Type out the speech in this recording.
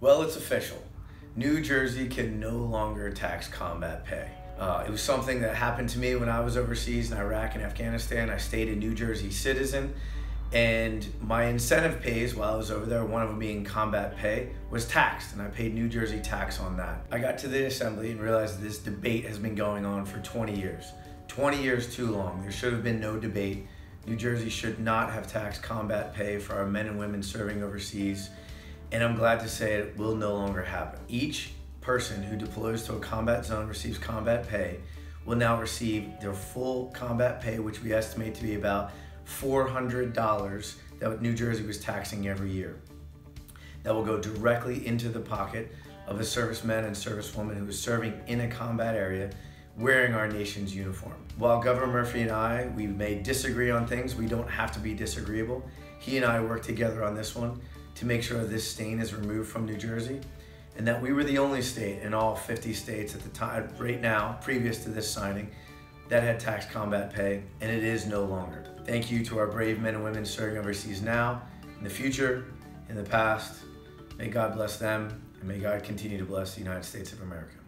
Well, it's official. New Jersey can no longer tax combat pay. Uh, it was something that happened to me when I was overseas in Iraq and Afghanistan. I stayed a New Jersey citizen, and my incentive pays while I was over there, one of them being combat pay, was taxed, and I paid New Jersey tax on that. I got to the assembly and realized this debate has been going on for 20 years. 20 years too long. There should have been no debate. New Jersey should not have taxed combat pay for our men and women serving overseas and I'm glad to say it will no longer happen. Each person who deploys to a combat zone receives combat pay will now receive their full combat pay, which we estimate to be about $400 that New Jersey was taxing every year. That will go directly into the pocket of a serviceman and servicewoman who is serving in a combat area wearing our nation's uniform. While Governor Murphy and I, we may disagree on things, we don't have to be disagreeable. He and I work together on this one to make sure this stain is removed from New Jersey and that we were the only state in all 50 states at the time, right now, previous to this signing, that had tax combat pay, and it is no longer. Thank you to our brave men and women serving overseas now, in the future, in the past. May God bless them, and may God continue to bless the United States of America.